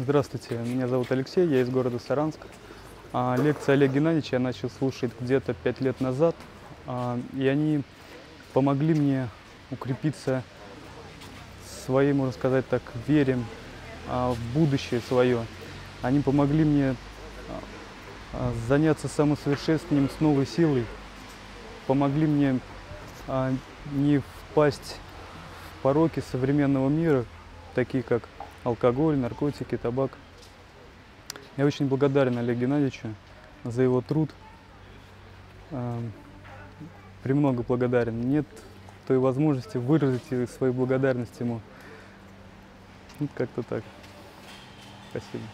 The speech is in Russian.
Здравствуйте, меня зовут Алексей, я из города Саранск. А, лекции Олега Геннадьевича я начал слушать где-то пять лет назад, а, и они помогли мне укрепиться своей, можно сказать так, вере а, в будущее свое. Они помогли мне заняться самосовершенствованием с новой силой, помогли мне не впасть в пороки современного мира, такие как алкоголь, наркотики, табак. Я очень благодарен Олегу Геннадьевичу за его труд. Эм, Премного благодарен. Нет той возможности выразить свою благодарность ему. Вот как-то так. Спасибо.